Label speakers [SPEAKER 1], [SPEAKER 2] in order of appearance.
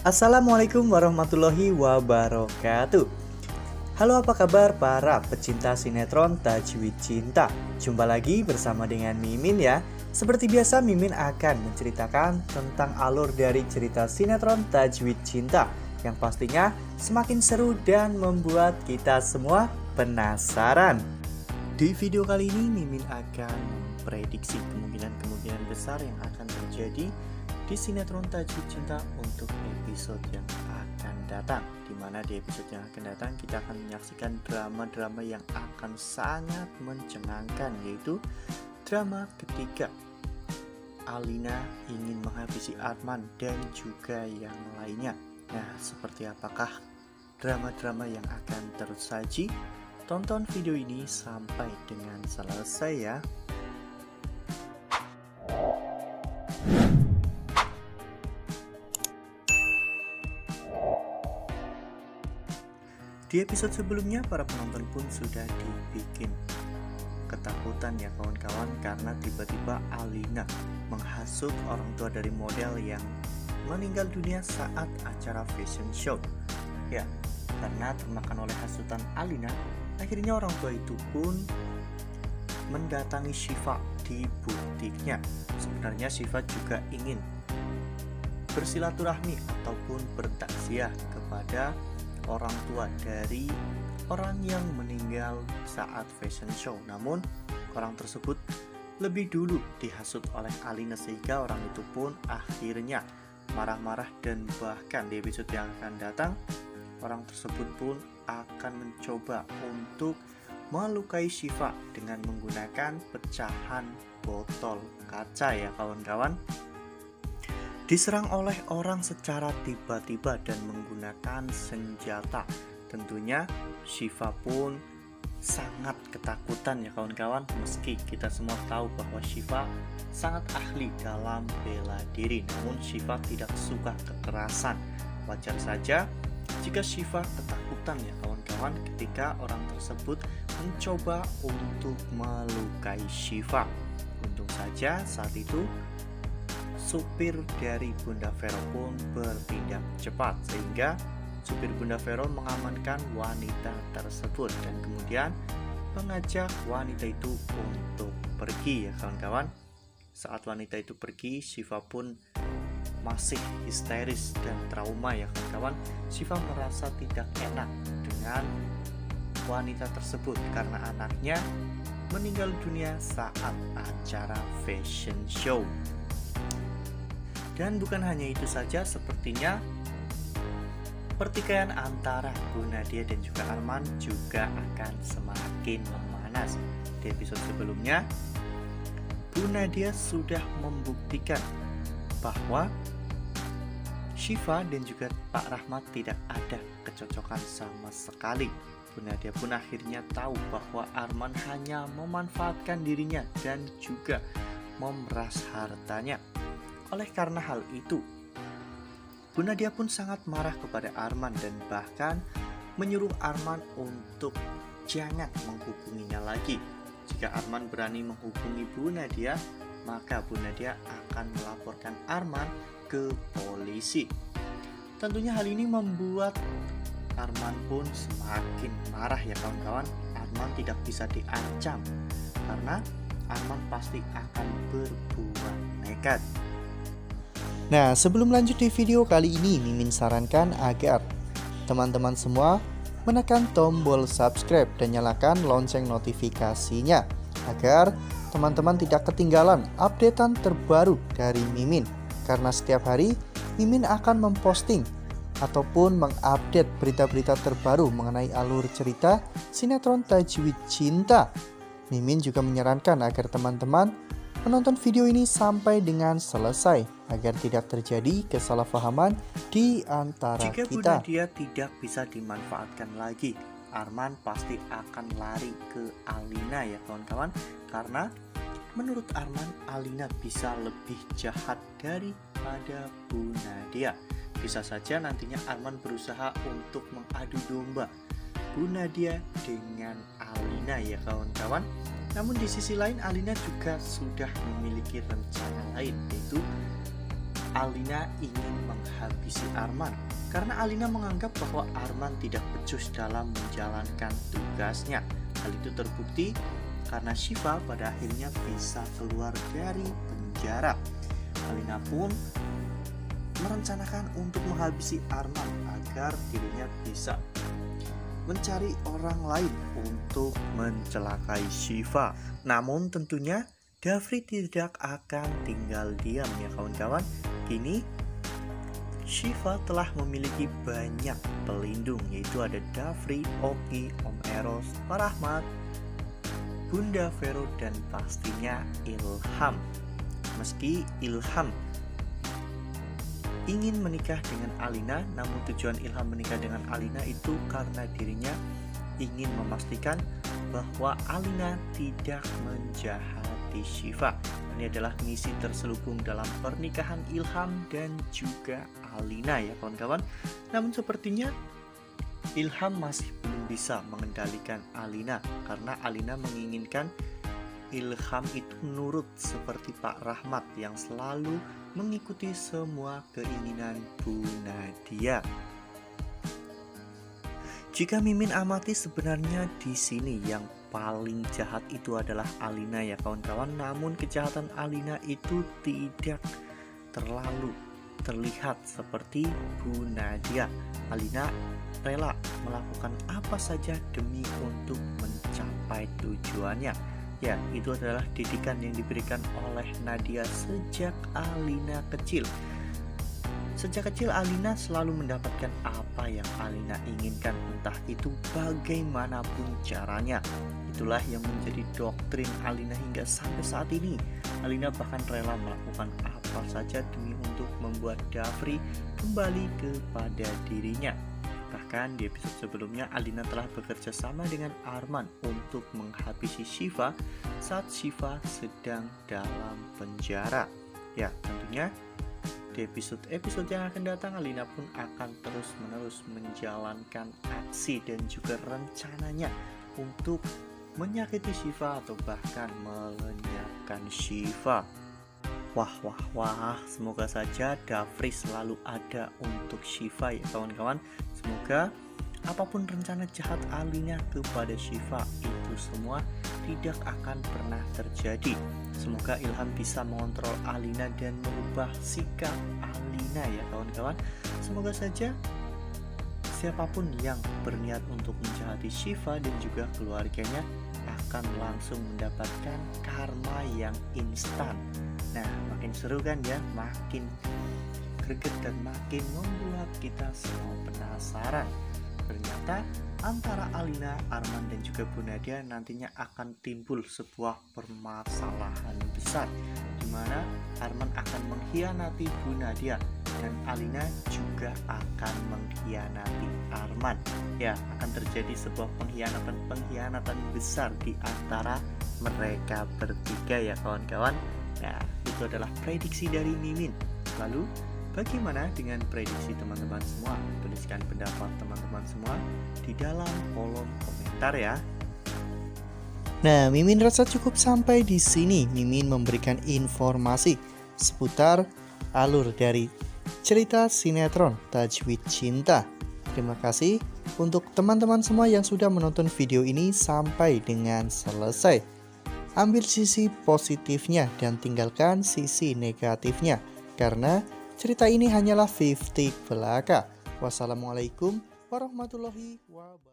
[SPEAKER 1] Assalamualaikum warahmatullahi wabarakatuh. Halo apa kabar para pecinta sinetron Tajwid Cinta Jumpa lagi bersama dengan Mimin ya. Seperti biasa Mimin akan menceritakan tentang alur dari cerita sinetron Tajwid Cinta Yang pastinya semakin seru dan membuat kita semua penasaran. Di video kali ini Mimin akan memprediksi kemungkinan-kemungkinan besar yang akan terjadi di sinetron Tajwid Cinta untuk episode yang akan datang di mana di episode yang akan datang kita akan menyaksikan drama-drama yang akan sangat mencengangkan yaitu drama ketiga. Alina ingin menghabisi Arman dan juga yang lainnya. Nah seperti apakah drama-drama yang akan tersaji? Tonton video ini sampai dengan selesai ya Di episode sebelumnya para penonton pun sudah dibikin ketakutan ya kawan-kawan karena tiba-tiba Alina menghasut orang tua dari model yang meninggal dunia saat acara fashion show. Ya, karena termakan oleh hasutan Alina, akhirnya orang tua itu pun mendatangi Shiva di butiknya. Sebenarnya Shiva juga ingin bersilaturahmi ataupun bertaksiah kepada orang tua dari orang yang meninggal saat fashion show. Namun, orang tersebut lebih dulu dihasut oleh Alina sehingga orang itu pun akhirnya marah-marah dan bahkan di episode yang akan datang orang tersebut pun akan mencoba untuk melukai Shiva dengan menggunakan pecahan botol kaca ya kawan-kawan diserang oleh orang secara tiba-tiba dan menggunakan senjata. Tentunya Shiva pun sangat ketakutan ya kawan-kawan. Meski kita semua tahu bahwa Shiva sangat ahli dalam bela diri namun Shiva tidak suka kekerasan. Wajar saja jika Shiva ketakutan ya kawan-kawan ketika orang tersebut mencoba untuk melukai Shiva. Untung saja saat itu supir dari Bunda Vero pun bertindak cepat sehingga supir Bunda Vero mengamankan wanita tersebut dan kemudian mengajak wanita itu untuk pergi ya kawan-kawan. Saat wanita itu pergi, Shiva pun masih histeris dan trauma ya kawan-kawan. Shiva merasa tidak enak dengan wanita tersebut karena anaknya meninggal dunia saat acara fashion show. Dan bukan hanya itu saja, sepertinya pertikaian antara Bu Nadia dan juga Arman juga akan semakin memanas. Di episode sebelumnya, Bu Nadia sudah membuktikan bahwa Shiva dan juga Pak Rahmat tidak ada kecocokan sama sekali. Bu Nadia pun akhirnya tahu bahwa Arman hanya memanfaatkan dirinya dan juga memeras hartanya. Oleh karena hal itu, Bu Nadia pun sangat marah kepada Arman dan bahkan menyuruh Arman untuk jangan menghubunginya lagi. Jika Arman berani menghubungi Bu Nadia, maka Bu Nadia akan melaporkan Arman ke polisi. Tentunya hal ini membuat Arman pun semakin marah ya kawan-kawan. Arman tidak bisa diancam karena Arman pasti akan berbuat nekat. Nah, sebelum lanjut di video kali ini, Mimin sarankan agar teman-teman semua menekan tombol subscribe dan nyalakan lonceng notifikasinya agar teman-teman tidak ketinggalan updatean terbaru dari Mimin. Karena setiap hari Mimin akan memposting ataupun mengupdate berita-berita terbaru mengenai alur cerita sinetron Tajwid Cinta. Mimin juga menyarankan agar teman-teman menonton video ini sampai dengan selesai agar tidak terjadi kesalahpahaman di antara
[SPEAKER 2] Jika
[SPEAKER 1] kita.
[SPEAKER 2] Jika dia tidak bisa dimanfaatkan lagi, Arman pasti akan lari ke Alina ya kawan-kawan karena menurut Arman Alina bisa lebih jahat daripada Bu Nadia. Bisa saja nantinya Arman berusaha untuk mengadu domba Bu Nadia dengan Alina ya kawan-kawan namun di sisi lain Alina juga sudah memiliki rencana lain yaitu
[SPEAKER 1] Alina ingin menghabisi Arman karena Alina menganggap bahwa Arman tidak becus dalam menjalankan tugasnya. Hal itu terbukti karena Shiva pada akhirnya bisa keluar dari penjara. Alina pun merencanakan untuk menghabisi Arman agar dirinya bisa mencari orang lain untuk mencelakai Shiva. Namun tentunya Davri tidak akan tinggal diam ya kawan-kawan. Kini Shiva telah memiliki banyak pelindung yaitu ada Davri, Oki, Om Eros, Parahmat, Bunda Vero dan pastinya Ilham. Meski Ilham ingin menikah dengan Alina, namun tujuan Ilham menikah dengan Alina itu karena dirinya ingin memastikan bahwa Alina tidak menjahati Shiva. Ini adalah misi terselubung dalam pernikahan Ilham dan juga Alina ya kawan-kawan. Namun sepertinya Ilham masih belum bisa mengendalikan Alina karena Alina menginginkan Ilham itu nurut seperti Pak Rahmat yang selalu mengikuti semua keinginan Bu Nadia. Jika Mimin amati sebenarnya di sini yang paling jahat itu adalah Alina ya kawan-kawan. Namun kejahatan Alina itu tidak terlalu terlihat seperti Bu Nadia. Alina rela melakukan apa saja demi untuk mencapai tujuannya Ya, itu adalah didikan yang diberikan oleh Nadia sejak Alina kecil. Sejak kecil Alina selalu mendapatkan apa yang Alina inginkan, entah itu bagaimanapun caranya. Itulah yang menjadi doktrin Alina hingga sampai saat ini. Alina bahkan rela melakukan apa saja demi untuk membuat Davri kembali kepada dirinya. Bahkan di episode sebelumnya Alina telah bekerja sama dengan Arman untuk menghabisi Shiva saat Shiva sedang dalam penjara. Ya, tentunya episode-episode yang akan datang Alina pun akan terus-menerus menjalankan aksi dan juga rencananya untuk menyakiti Shiva atau bahkan melenyapkan Shiva. Wah, wah, wah, semoga saja Davri selalu ada untuk Shiva ya kawan-kawan. Semoga apa pun rencana jahat Alina kepada Shiva itu semua tidak akan pernah terjadi. Semoga Ilham bisa mengontrol Alina dan merubah sikap Alina ya kawan-kawan. Semoga saja siapa pun yang berniat untuk menjahati Shiva dan juga keluarganya akan langsung mendapatkan karma yang instan Nah, makin seru kan ya, makin greget dan makin membuat kita semua penasaran. Ternyata antara Alina, Arman dan juga Bu Nadia nantinya akan timbul sebuah permasalahan besar di mana Arman akan mengkhianati Bu Nadia dan Alina juga akan mengkhianati Arman. Ya, akan terjadi sebuah pengkhianatan-pengkhianatan besar di antara mereka bertiga ya kawan-kawan. Nah, itu adalah prediksi dari Mimin. Lalu, bagaimana dengan prediksi teman-teman semua? Tuliskan pendapat teman-teman semua di dalam kolom komentar ya.
[SPEAKER 2] Nah, Mimin rasa cukup sampai di sini. Mimin memberikan informasi seputar alur dari cerita sinetron Tajwid Cinta. Terima kasih untuk teman-teman semua yang sudah menonton video ini sampai dengan selesai. Ambil sisi positifnya dan tinggalkan sisi negatifnya karena cerita ini hanyalah 50 belaka. Wassalamualaikum warahmatullahi wabarakatuh.